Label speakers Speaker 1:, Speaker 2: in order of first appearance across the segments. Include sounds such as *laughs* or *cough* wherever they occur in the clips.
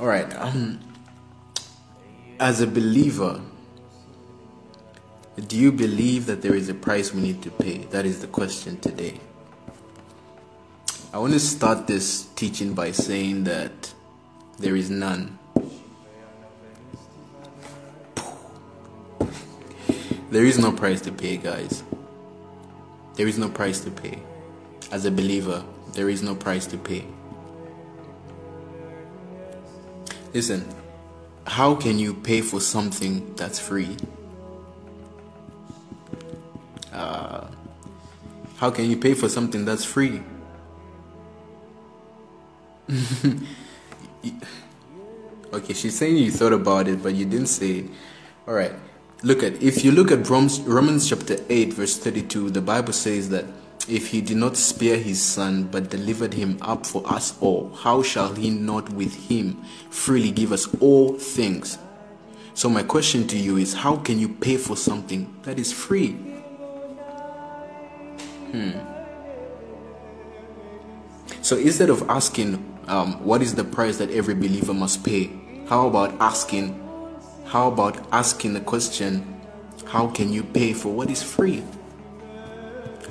Speaker 1: All right. Um, as a believer, do you believe that there is a price we need to pay? That is the question today. I want to start this teaching by saying that there is none. There is no price to pay, guys. There is no price to pay. As a believer, there is no price to pay. Listen, how can you pay for something that's free? Uh, how can you pay for something that's free? *laughs* okay, she's saying you thought about it, but you didn't say it. All right. Look at if you look at Romans, Romans chapter 8 verse 32, the Bible says that if he did not spare his son but delivered him up for us all, how shall he not with him freely give us all things? So my question to you is how can you pay for something that is free? Hmm. So instead of asking um, what is the price that every believer must pay, how about asking how about asking the question how can you pay for what is free?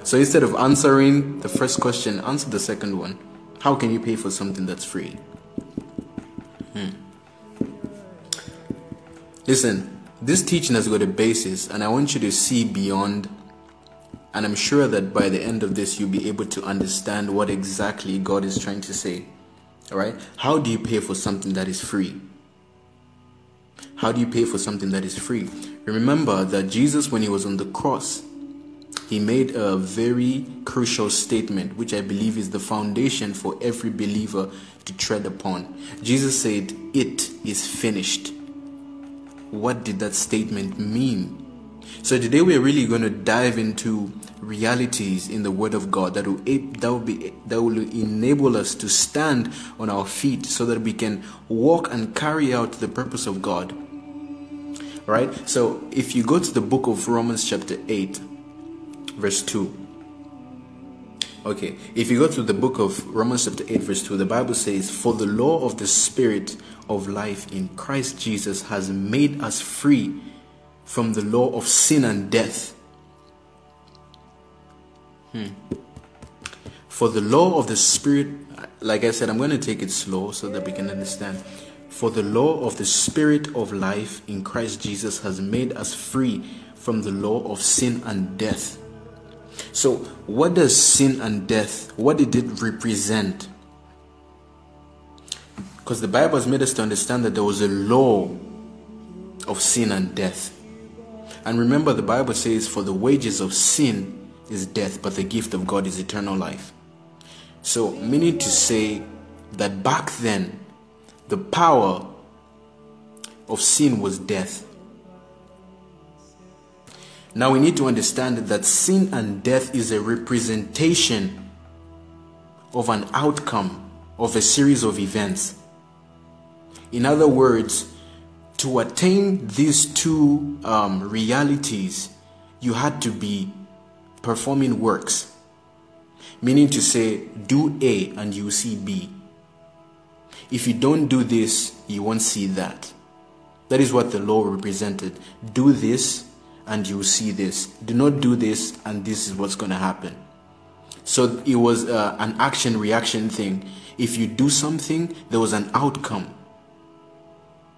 Speaker 1: So instead of answering the first question, answer the second one. How can you pay for something that's free? Hmm. Listen, this teaching has got a basis, and I want you to see beyond. And I'm sure that by the end of this, you'll be able to understand what exactly God is trying to say. All right? How do you pay for something that is free? How do you pay for something that is free? Remember that Jesus, when he was on the cross, he made a very crucial statement, which I believe is the foundation for every believer to tread upon. Jesus said, It is finished. What did that statement mean? So today we are really going to dive into realities in the Word of God that will that will be that will enable us to stand on our feet so that we can walk and carry out the purpose of God. Right? So if you go to the book of Romans chapter 8 verse 2 Okay, if you go to the book of Romans chapter 8 verse 2 the Bible says for the law of the spirit of life in Christ Jesus has made us free from the law of sin and death. Hmm. For the law of the Spirit, like I said, I'm going to take it slow so that we can understand. For the law of the Spirit of life in Christ Jesus has made us free from the law of sin and death. So, what does sin and death, what did it represent? Because the Bible has made us to understand that there was a law of sin and death. And remember, the Bible says, For the wages of sin is death, but the gift of God is eternal life. So, meaning to say that back then, the power of sin was death. Now we need to understand that sin and death is a representation of an outcome of a series of events. In other words, to attain these two um, realities, you had to be performing works. Meaning to say, do A and you see B. If you don't do this, you won't see that. That is what the law represented. Do this and you see this. Do not do this and this is what's going to happen. So it was uh, an action reaction thing. If you do something, there was an outcome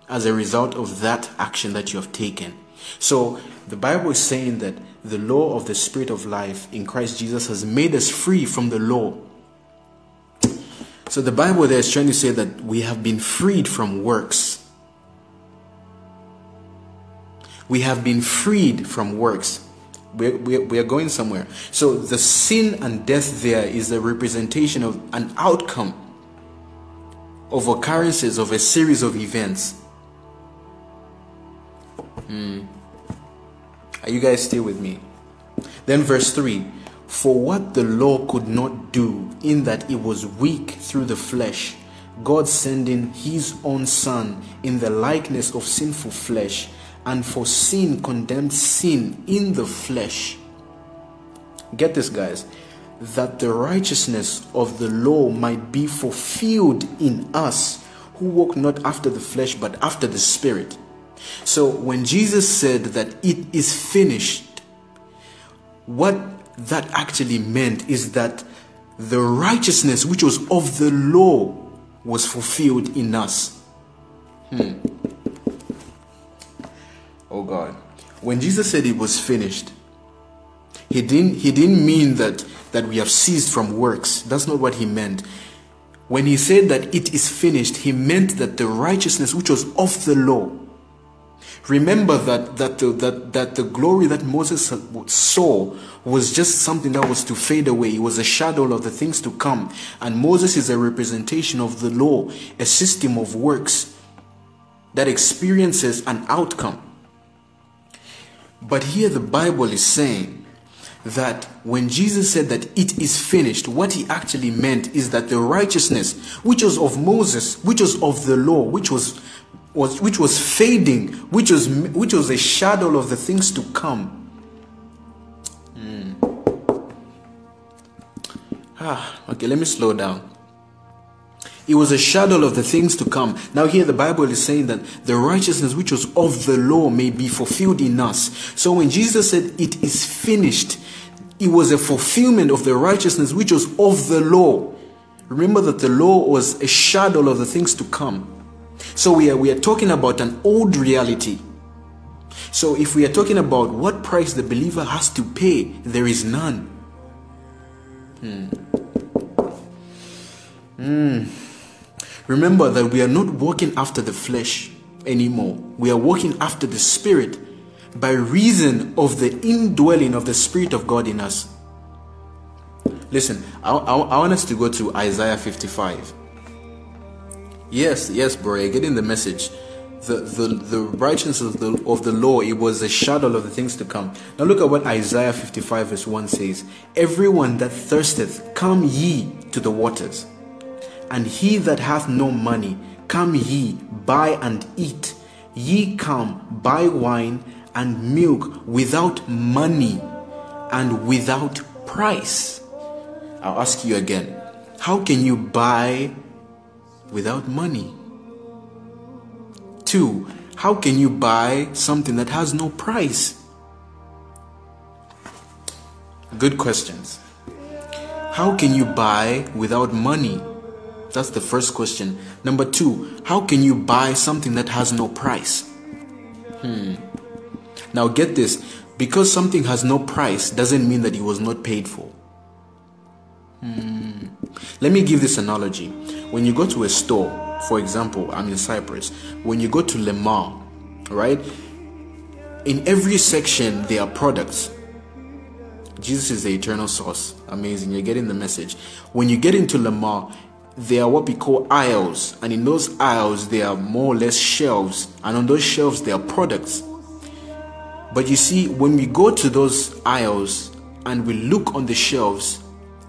Speaker 1: as a result of that action that you have taken. So the Bible is saying that the law of the Spirit of life in Christ Jesus has made us free from the law. So the Bible there is trying to say that we have been freed from works. We have been freed from works. We're, we're, we are going somewhere. So the sin and death there is a representation of an outcome of occurrences of a series of events. Hmm. Are you guys still with me? Then, verse 3 For what the law could not do, in that it was weak through the flesh, God sending his own Son in the likeness of sinful flesh, and for sin condemned sin in the flesh. Get this, guys. That the righteousness of the law might be fulfilled in us who walk not after the flesh but after the spirit. So when Jesus said that it is finished, what that actually meant is that the righteousness which was of the law was fulfilled in us. Hmm. Oh God. When Jesus said it was finished, he didn't he didn't mean that that we have ceased from works. That's not what he meant. When he said that it is finished, he meant that the righteousness which was of the law. Remember that that the, that that the glory that Moses saw was just something that was to fade away. It was a shadow of the things to come. And Moses is a representation of the law, a system of works that experiences an outcome. But here the Bible is saying that when Jesus said that it is finished, what he actually meant is that the righteousness which was of Moses, which was of the law, which was was which was fading, which was which was a shadow of the things to come. Mm. Ah, okay, let me slow down. It was a shadow of the things to come. Now, here the Bible is saying that the righteousness which was of the law may be fulfilled in us. So, when Jesus said, It is finished, it was a fulfillment of the righteousness which was of the law. Remember that the law was a shadow of the things to come. So, we are, we are talking about an old reality. So, if we are talking about what price the believer has to pay, there is none. Hmm. Hmm. Remember that we are not walking after the flesh anymore. We are walking after the Spirit by reason of the indwelling of the Spirit of God in us. Listen, I, I, I want us to go to Isaiah 55. Yes, yes, bro, you're getting the message. The, the, the righteousness of the, of the law, it was a shadow of the things to come. Now look at what Isaiah 55 verse 1 says. Everyone that thirsteth, come ye to the waters. And he that hath no money, come ye, buy and eat. Ye come, buy wine and milk without money and without price. I'll ask you again how can you buy without money? Two, how can you buy something that has no price? Good questions. How can you buy without money? That's the first question. Number two, how can you buy something that has no price? Hmm. Now get this because something has no price doesn't mean that it was not paid for. Hmm. Let me give this analogy. When you go to a store, for example, I'm in Cyprus, when you go to Lemar, right? In every section, there are products. Jesus is the eternal source. Amazing. You're getting the message. When you get into Lemar, there are what we call aisles, and in those aisles, there are more or less shelves, and on those shelves, there are products. But you see, when we go to those aisles and we look on the shelves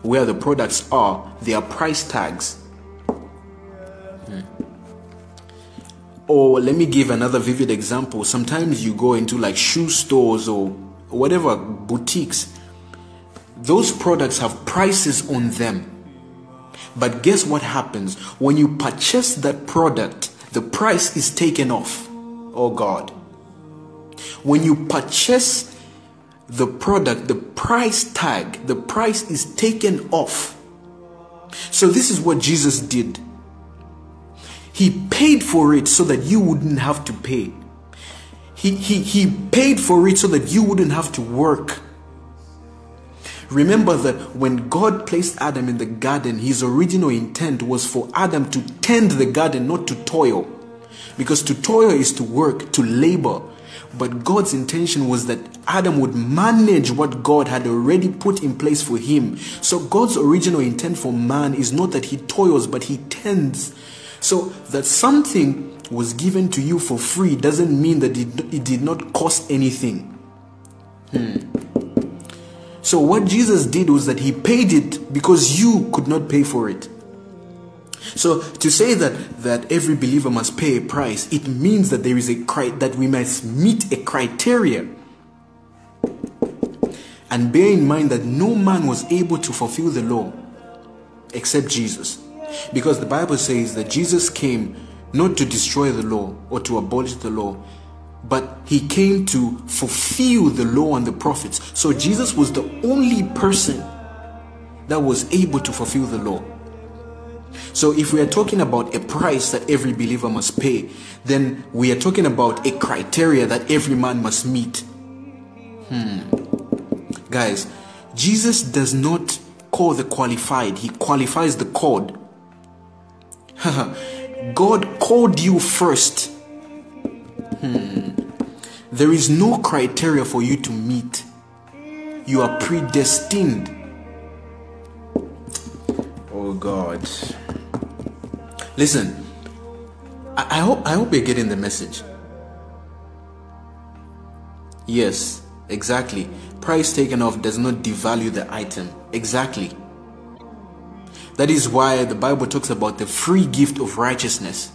Speaker 1: where the products are, there are price tags. Hmm. Or let me give another vivid example. Sometimes you go into like shoe stores or whatever boutiques, those products have prices on them but guess what happens? When you purchase that product, the price is taken off. Oh God. When you purchase the product, the price tag, the price is taken off. So, this is what Jesus did. He paid for it so that you wouldn't have to pay. He, he, he paid for it so that you wouldn't have to work. Remember that when God placed Adam in the garden, his original intent was for Adam to tend the garden, not to toil. Because to toil is to work, to labor. But God's intention was that Adam would manage what God had already put in place for him. So God's original intent for man is not that he toils, but he tends. So that something was given to you for free doesn't mean that it, it did not cost anything. Hmm. So, what Jesus did was that he paid it because you could not pay for it. So to say that that every believer must pay a price, it means that there is a that we must meet a criteria. And bear in mind that no man was able to fulfill the law except Jesus. Because the Bible says that Jesus came not to destroy the law or to abolish the law, but he came to fulfill the law and the prophets. So Jesus was the only person that was able to fulfill the law. So if we are talking about a price that every believer must pay, then we are talking about a criteria that every man must meet. Hmm. Guys, Jesus does not call the qualified, he qualifies the called. *laughs* God called you first. Hmm. There is no criteria for you to meet. You are predestined. Oh God. Listen, I, I hope I hope you're getting the message. Yes, exactly. Price taken off does not devalue the item. Exactly. That is why the Bible talks about the free gift of righteousness.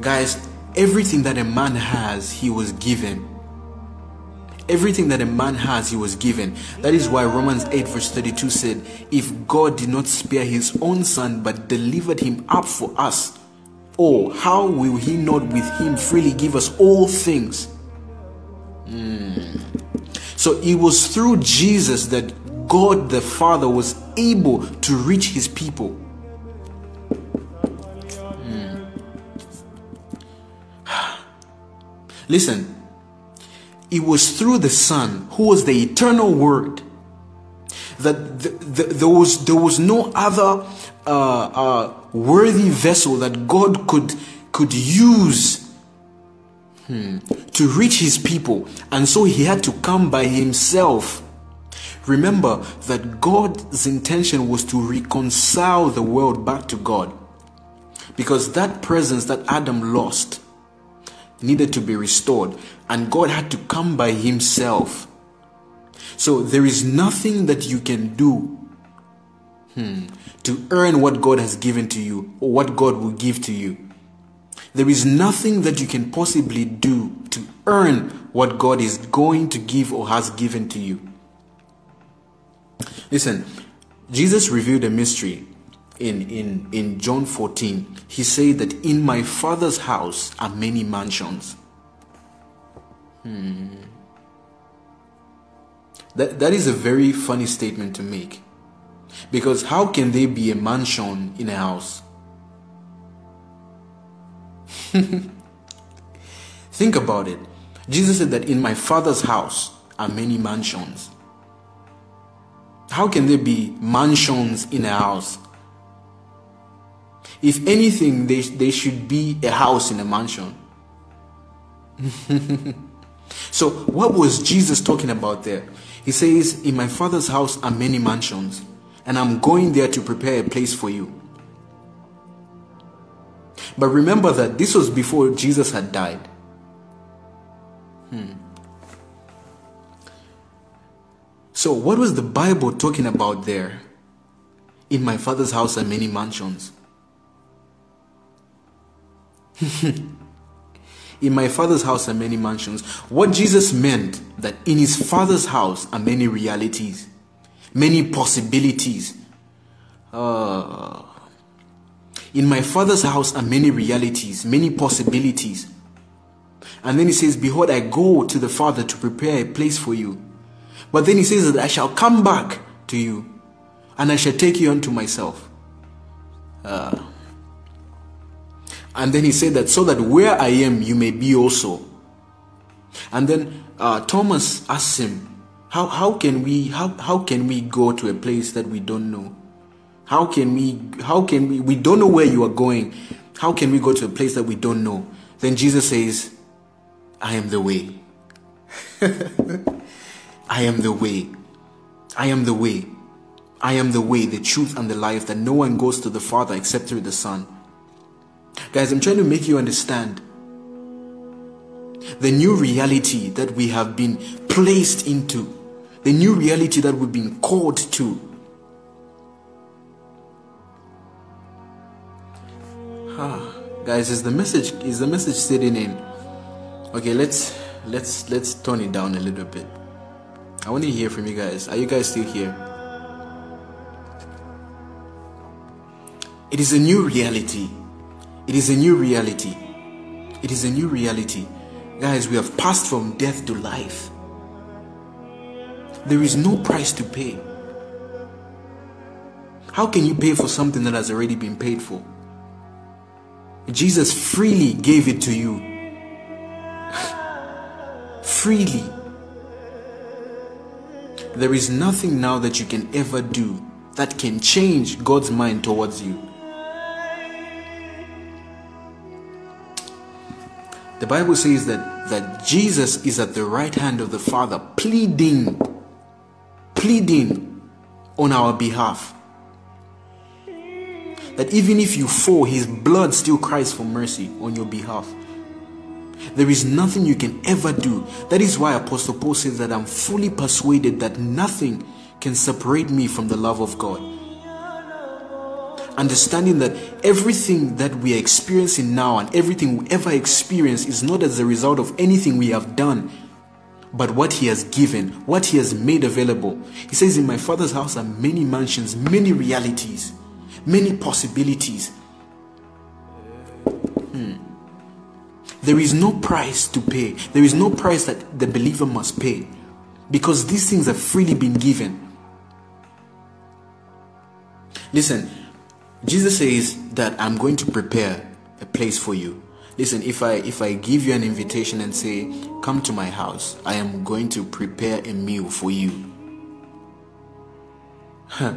Speaker 1: Guys, everything that a man has, he was given. Everything that a man has, he was given. That is why Romans 8, verse 32 said, If God did not spare his own son, but delivered him up for us, oh, how will he not with him freely give us all things? Mm. So it was through Jesus that God the Father was able to reach his people. Listen, it was through the Son, who was the eternal Word, that the, the, there, was, there was no other uh, uh, worthy vessel that God could, could use hmm, to reach his people. And so he had to come by himself. Remember that God's intention was to reconcile the world back to God. Because that presence that Adam lost needed to be restored and God had to come by Himself. So there is nothing that you can do hmm, to earn what God has given to you or what God will give to you. There is nothing that you can possibly do to earn what God is going to give or has given to you. Listen, Jesus revealed a mystery in, in, in John 14. He said that in my Father's house are many mansions. Hmm. That, that is a very funny statement to make. Because how can there be a mansion in a house? *laughs* Think about it. Jesus said that in my father's house are many mansions. How can there be mansions in a house? If anything, they, there should be a house in a mansion. *laughs* So, what was Jesus talking about there? He says, In my Father's house are many mansions, and I'm going there to prepare a place for you. But remember that this was before Jesus had died. Hmm. So, what was the Bible talking about there? In my Father's house are many mansions. *laughs* In my father's house are many mansions. What Jesus meant that in his father's house are many realities, many possibilities. Uh, in my father's house are many realities, many possibilities. And then he says, Behold, I go to the Father to prepare a place for you. But then he says that I shall come back to you and I shall take you unto myself. Uh, and then he said that so that where I am, you may be also. And then uh, Thomas asked him, how, how can we how, how can we go to a place that we don't know? How can we how can we we don't know where you are going? How can we go to a place that we don't know? Then Jesus says, I am the way. *laughs* I am the way. I am the way. I am the way, the truth, and the life that no one goes to the Father except through the Son. Guys, I'm trying to make you understand the new reality that we have been placed into, the new reality that we've been called to. Ah, guys, is the message is the message sitting in? Okay, let's let's let's tone it down a little bit. I want to hear from you guys. Are you guys still here? It is a new reality. It is a new reality. It is a new reality. Guys, we have passed from death to life. There is no price to pay. How can you pay for something that has already been paid for? Jesus freely gave it to you. *laughs* freely. There is nothing now that you can ever do that can change God's mind towards you. The Bible says that, that Jesus is at the right hand of the Father, pleading, pleading on our behalf. That even if you fall, His blood still cries for mercy on your behalf. There is nothing you can ever do. That is why Apostle Paul says that I'm fully persuaded that nothing can separate me from the love of God. Understanding that everything that we are experiencing now and everything we ever experience is not as a result of anything we have done, but what He has given, what He has made available. He says, In my Father's house are many mansions, many realities, many possibilities. Hmm. There is no price to pay, there is no price that the believer must pay because these things have freely been given. Listen, Jesus says that I'm going to prepare a place for you. Listen, if I if I give you an invitation and say, "Come to my house," I am going to prepare a meal for you. Huh.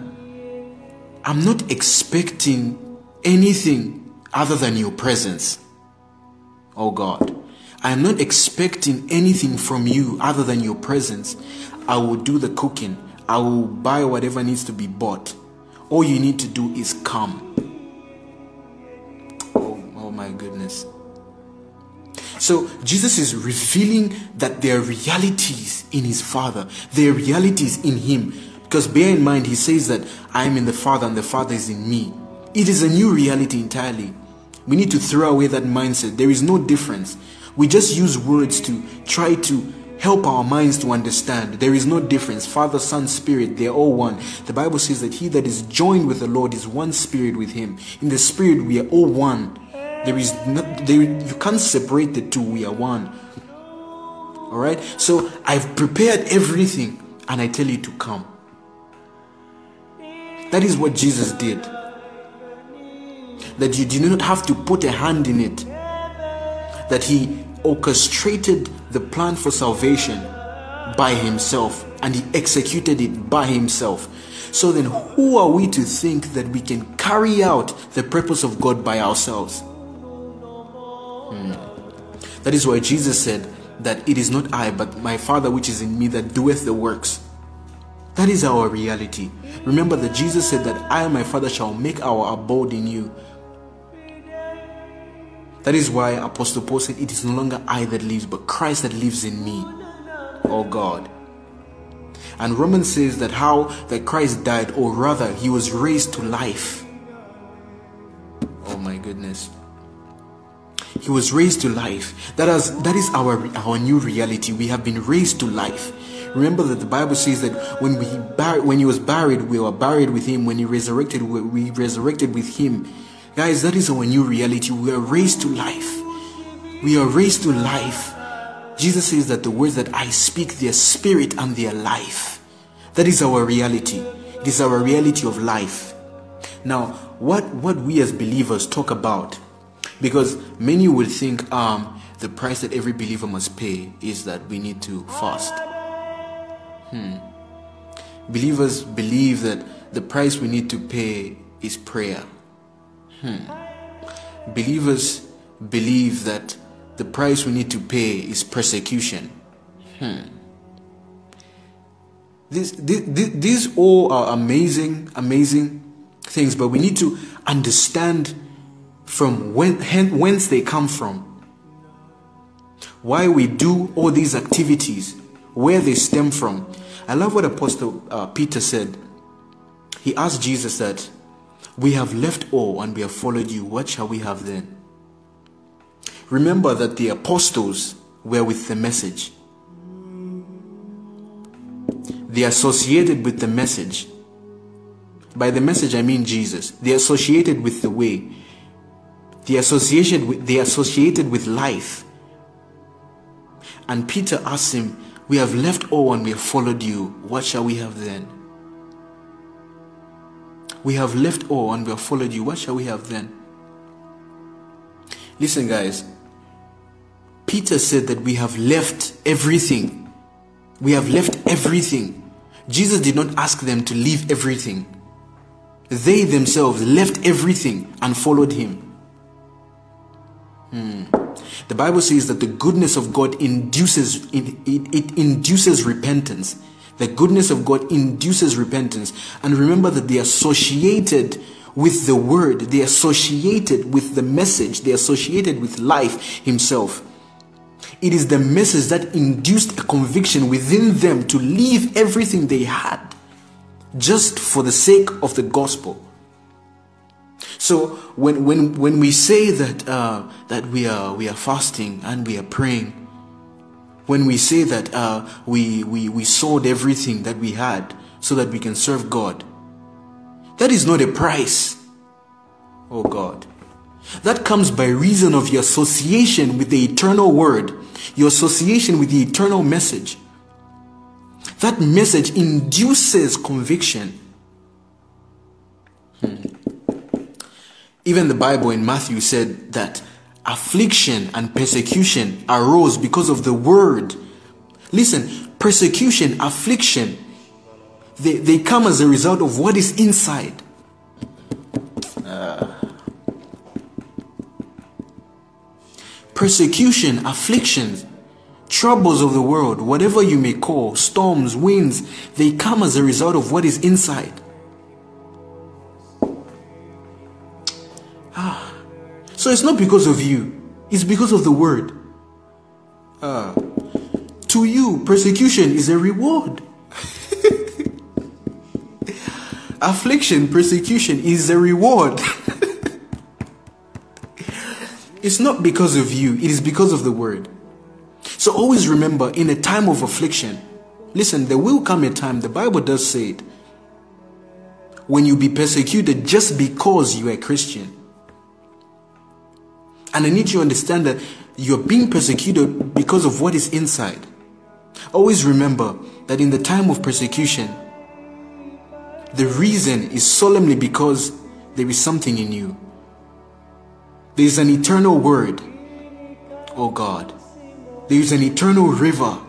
Speaker 1: I'm not expecting anything other than your presence. Oh God, I am not expecting anything from you other than your presence. I will do the cooking. I will buy whatever needs to be bought. All you need to do is come. Oh, oh my goodness. So Jesus is revealing that there are realities in his Father, there are realities in him. Because bear in mind, he says that I am in the Father and the Father is in me. It is a new reality entirely. We need to throw away that mindset. There is no difference. We just use words to try to help our minds to understand there is no difference. Father, Son, Spirit, they're all one. The Bible says that he that is joined with the Lord is one spirit with him. In the spirit, we are all one. There is not, there, you can't separate the two, we are one. All right? So I've prepared everything and I tell you to come. That is what Jesus did. That you did not have to put a hand in it. That he orchestrated the plan for salvation by himself and he executed it by himself. So then, who are we to think that we can carry out the purpose of God by ourselves? Hmm. That is why Jesus said that it is not I, but my Father which is in me that doeth the works. That is our reality. Remember that Jesus said that I and my Father shall make our abode in you. That is why Apostle Paul said, It is no longer I that lives, but Christ that lives in me. Oh God. And Romans says that how that Christ died, or rather, he was raised to life. Oh my goodness. He was raised to life. That is, that is our, our new reality. We have been raised to life. Remember that the Bible says that when we when he was buried, we were buried with him. When he resurrected, we resurrected with him. Guys, that is our new reality. We are raised to life. We are raised to life. Jesus says that the words that I speak, their spirit and their life. That is our reality. It is our reality of life. Now, what, what we as believers talk about, because many will think um, the price that every believer must pay is that we need to fast. Hmm. Believers believe that the price we need to pay is prayer. Hmm. Believers believe that the price we need to pay is persecution. Hmm. These, all are amazing, amazing things, but we need to understand from when, whence they come from. Why we do all these activities, where they stem from. I love what Apostle uh, Peter said. He asked Jesus that, we have left all and we have followed you. What shall we have then? Remember that the apostles were with the message. They associated with the message. By the message, I mean Jesus. They're associated with the way. They associated with, they associated with life. And Peter asked him, We have left all and we have followed you. What shall we have then? We have left all and we have followed you. What shall we have then? Listen, guys. Peter said that we have left everything. We have left everything. Jesus did not ask them to leave everything. They themselves left everything and followed him. Hmm. The Bible says that the goodness of God induces it, it, it induces repentance. The goodness of God induces repentance. And remember that they are associated with the word, they are associated with the message, they are associated with life himself. It is the message that induced a conviction within them to leave everything they had just for the sake of the gospel. So when when when we say that uh, that we are we are fasting and we are praying, when we say that uh, we we we sold everything that we had so that we can serve God, that is not a price. Oh God. That comes by reason of your association with the eternal word, your association with the eternal message. That message induces conviction. Hmm. Even the Bible in Matthew said that affliction and persecution arose because of the word. Listen, persecution, affliction, they, they come as a result of what is inside. Persecution, afflictions, troubles of the world, whatever you may call, storms, winds, they come as a result of what is inside. So it's not because of you, it's because of the word. Ah. To you, persecution is a reward. *laughs* Affliction, persecution is a reward. *laughs* it's not because of you, it is because of the word. So always remember in a time of affliction, listen, there will come a time, the Bible does say it, when you be persecuted just because you are a Christian. And I need you to understand that you're being persecuted because of what is inside. Always remember that in the time of persecution, the reason is solemnly because there is something in you. There is an eternal word, oh God. There is an eternal river.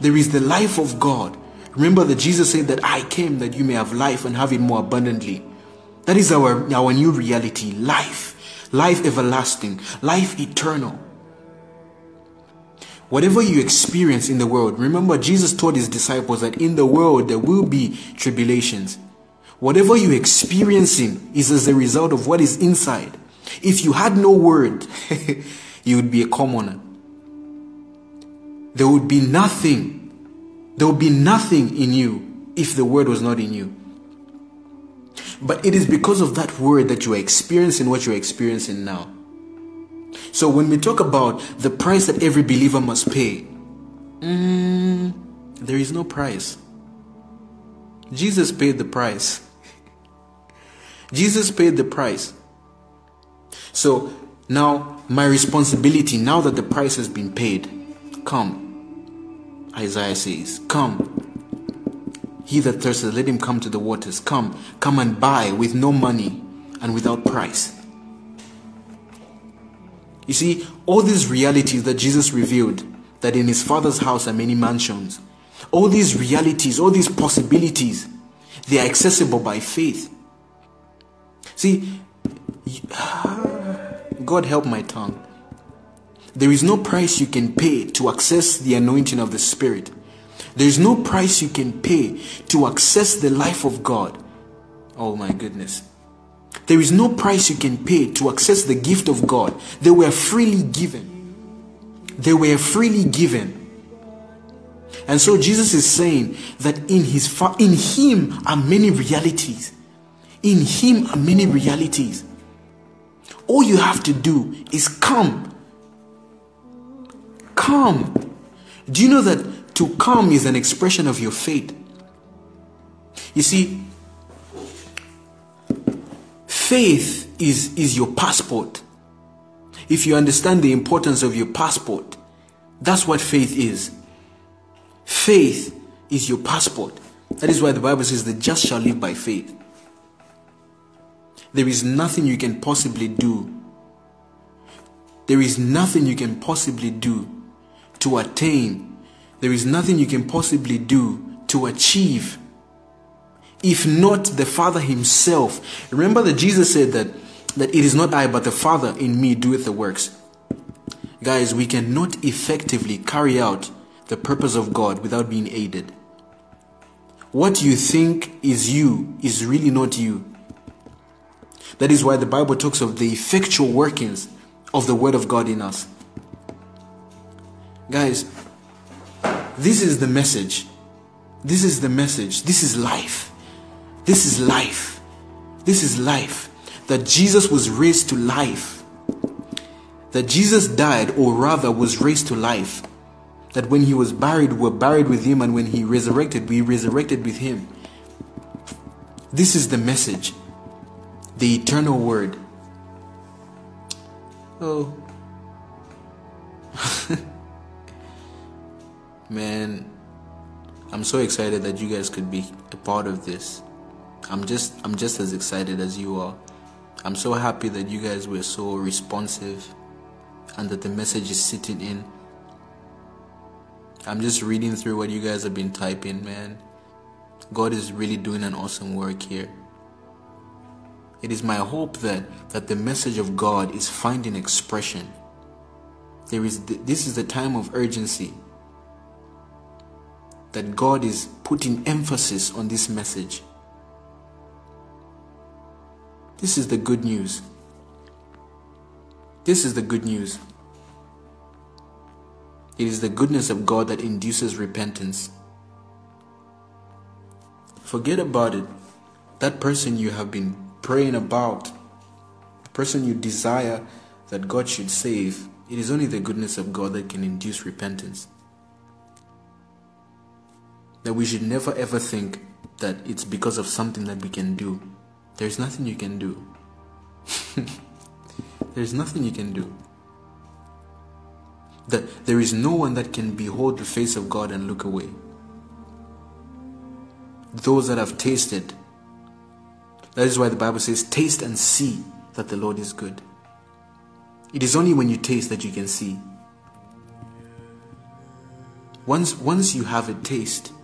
Speaker 1: There is the life of God. Remember that Jesus said that I came that you may have life and have it more abundantly. That is our, our new reality life. Life everlasting. Life eternal. Whatever you experience in the world, remember Jesus told his disciples that in the world there will be tribulations. Whatever you're experiencing is as a result of what is inside. If you had no word, *laughs* you would be a commoner there would be nothing, there would be nothing in you if the word was not in you. But it is because of that word that you are experiencing what you're experiencing now. So when we talk about the price that every believer must pay, mm, there is no price. Jesus paid the price. *laughs* Jesus paid the price. So now my responsibility, now that the price has been paid, come Isaiah says, Come. He that thirsteth, let him come to the waters. Come, come and buy with no money and without price. You see, all these realities that Jesus revealed, that in his Father's house are many mansions, all these realities, all these possibilities, they are accessible by faith. See, *sighs* God help my tongue. There is no price you can pay to access the anointing of the Spirit. There is no price you can pay to access the life of God. Oh my goodness. There is no price you can pay to access the gift of God. They were freely given. They were freely given. And so Jesus is saying that in his fa- in him are many realities. In him are many realities. All you have to do is come Come. Do you know that to come is an expression of your faith? You see, Faith is, is your passport. If you understand the importance of your passport, that's what faith is. Faith is your passport. That is why the Bible says the just shall live by faith. There is nothing you can possibly do. There is nothing you can possibly do to attain. There is nothing you can possibly do to achieve. If not the Father Himself. Remember that Jesus said that, that it is not I, but the Father in me doeth the works. Guys, we cannot effectively carry out the purpose of God without being aided. What you think is you is really not you. That is why the Bible talks of the effectual workings of the Word of God in us. Guys, this is the message. This is the message. This is life. This is life. This is life. That Jesus was raised to life. That Jesus died, or rather was raised to life. That when he was buried, we were buried with him, and when he resurrected, we resurrected with him. This is the message the eternal word. Oh. *laughs* Man, I'm so excited that you guys could be a part of this. I'm just I'm just as excited as you are. I'm so happy that you guys were so responsive and that the message is sitting in. I'm just reading through what you guys have been typing, man. God is really doing an awesome work here. It is my hope that, that the message of God is finding expression. There is this is the time of urgency. That God is putting emphasis on this message. This is the good news. This is the good news. It is the goodness of God that induces repentance. Forget about it. That person you have been praying about, the person you desire that God should save, it is only the goodness of God that can induce repentance. That we should never ever think that it's because of something that we can do. There's nothing you can do. *laughs* There's nothing you can do. That there is no one that can behold the face of God and look away. Those that have tasted that is why the Bible says, Taste and see that the Lord is good. It is only when you taste that you can see. Once, once you have a taste,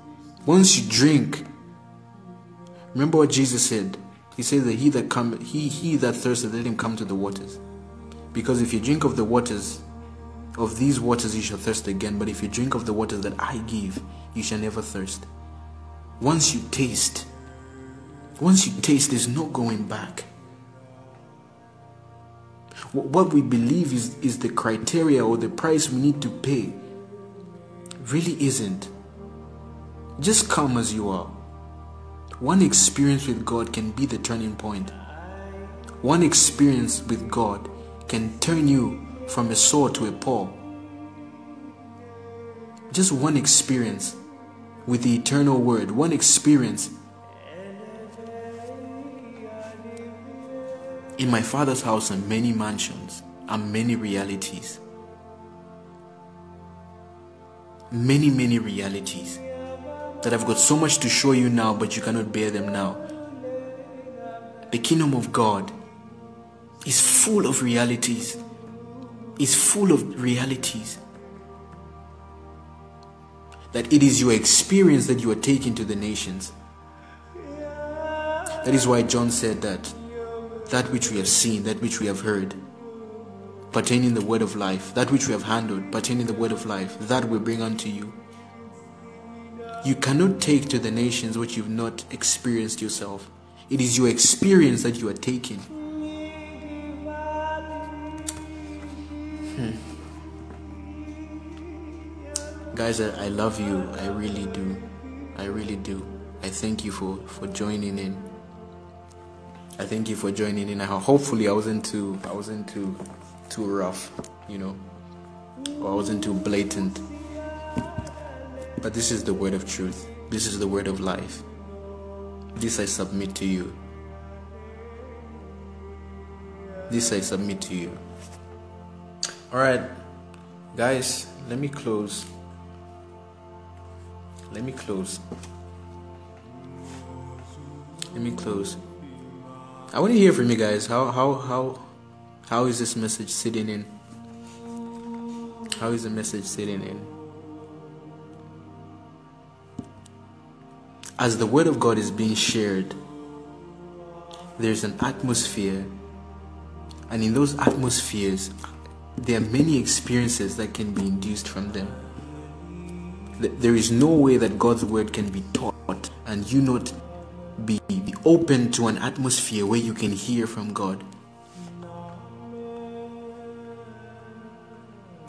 Speaker 1: once you drink, remember what Jesus said. He said that he that come he he that thirsteth, let him come to the waters. Because if you drink of the waters, of these waters you shall thirst again. But if you drink of the waters that I give, you shall never thirst. Once you taste, once you taste, there's no going back. What we believe is, is the criteria or the price we need to pay really isn't. Just come as you are. One experience with God can be the turning point. One experience with God can turn you from a Saul to a Paul. Just one experience with the eternal word, one experience In my father's house are many mansions and many realities. Many, many realities that I've got so much to show you now, but you cannot bear them now. The kingdom of God is full of realities, is full of realities. That it is your experience that you are taking to the nations. That is why John said that that which we have seen, that which we have heard, pertaining the word of life, that which we have handled, pertaining the word of life, that we bring unto you. You cannot take to the nations what you've not experienced yourself. It is your experience that you are taking. Hmm. Guys, I, I love you. I really do. I really do. I thank you for, for joining in. I thank you for joining in. Hopefully, I wasn't too I wasn't too too rough, you know, or I wasn't too blatant. But this is the word of truth. This is the word of life. This I submit to you. This I submit to you. Alright, guys, let me close. Let me close. Let me close. I want to hear from you guys. How how how how is this message sitting in? How is the message sitting in? As the word of God is being shared, there's an atmosphere, and in those atmospheres, there are many experiences that can be induced from them. There is no way that God's word can be taught and you not be open to an atmosphere where you can hear from God.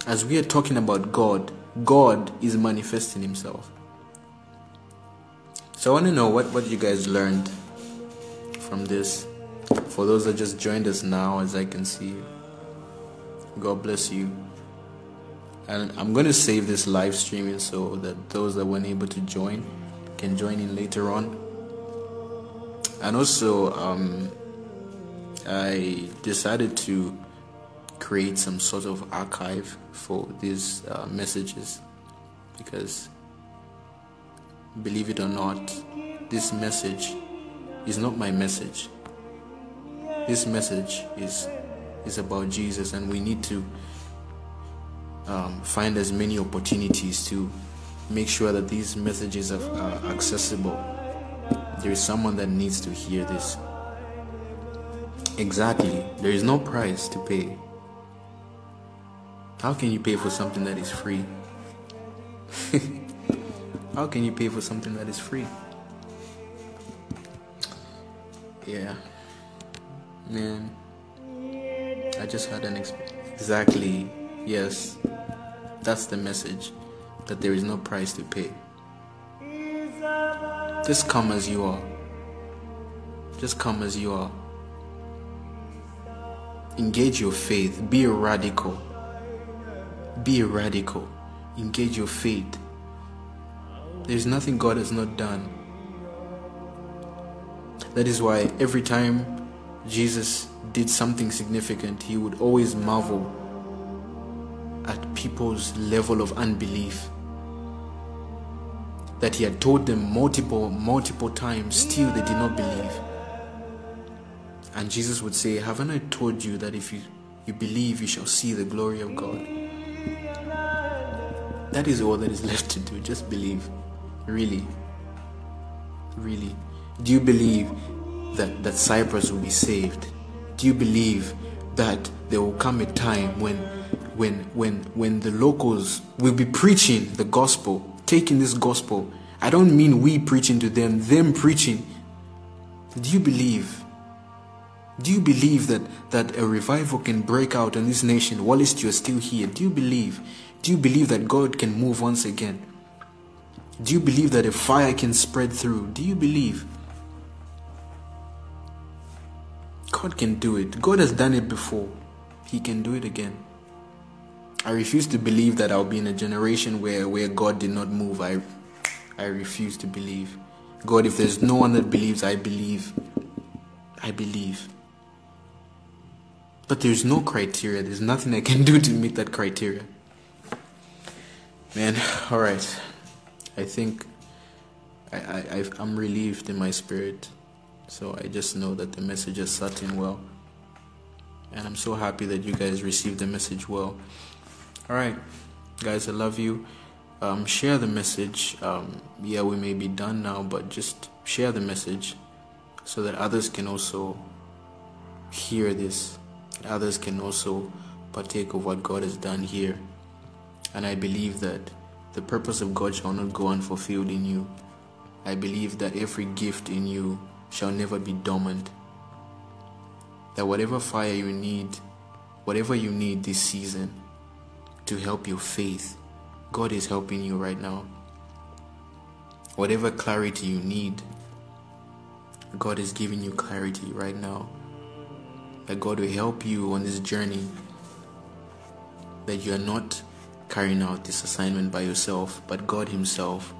Speaker 1: As we are talking about God, God is manifesting Himself. So I want to know what, what you guys learned from this. For those that just joined us now, as I can see, God bless you. And I'm going to save this live streaming so that those that weren't able to join can join in later on. And also, um, I decided to create some sort of archive for these uh, messages because believe it or not this message is not my message. This message is is about jesus and we need to um, find as many opportunities to make sure that these messages are, are accessible. There is someone that needs to hear this. Exactly. There is no price to pay. How can you pay for something that is free? *laughs* How can you pay for something that is free? Yeah. Man. I just had an experience. Exactly. Yes. That's the message. That there is no price to pay. Just come as you are. Just come as you are. Engage your faith. Be a radical. Be a radical. Engage your faith. There's nothing God has not done. That is why every time Jesus did something significant, he would always marvel at people's level of unbelief. That he had told them multiple, multiple times, still they did not believe. And Jesus would say, Haven't I told you that if you, you believe, you shall see the glory of God? That is all that is *laughs* left to do. Just believe. Really. Really. Do you believe that, that Cyprus will be saved? Do you believe that there will come a time when when when when the locals will be preaching the gospel, taking this gospel? I don't mean we preaching to them, them preaching. Do you believe? Do you believe that, that a revival can break out in this nation whilst you're still here? Do you believe? Do you believe that God can move once again? Do you believe that a fire can spread through? Do you believe? God can do it. God has done it before. He can do it again. I refuse to believe that I'll be in a generation where, where God did not move. I, I refuse to believe. God, if there's no one that believes, I believe. I believe. But there's no criteria. There's nothing I can *laughs* do to meet that criteria. Man, all right. I think I, I I'm relieved in my spirit. So I just know that the message has sat in well. And I'm so happy that you guys received the message well. All right, guys, I love you. Um, share the message. Um, yeah, we may be done now, but just share the message so that others can also hear this. Others can also partake of what God has done here. And I believe that the purpose of God shall not go unfulfilled in you. I believe that every gift in you shall never be dormant. That whatever fire you need, whatever you need this season to help your faith, God is helping you right now. Whatever clarity you need, God is giving you clarity right now. That God will help you on this journey. That you are not carrying out this assignment by yourself, but God Himself.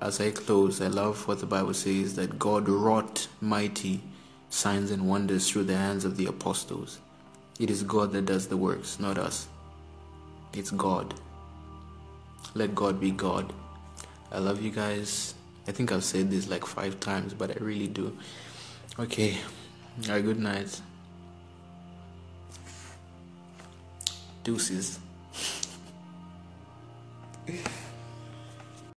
Speaker 1: As I close, I love what the Bible says that God wrought mighty signs and wonders through the hands of the apostles. It is God that does the works, not us. It's God. Let God be God. I love you guys. I think I've said this like five times, but I really do. Okay. All right, good night. Deuces.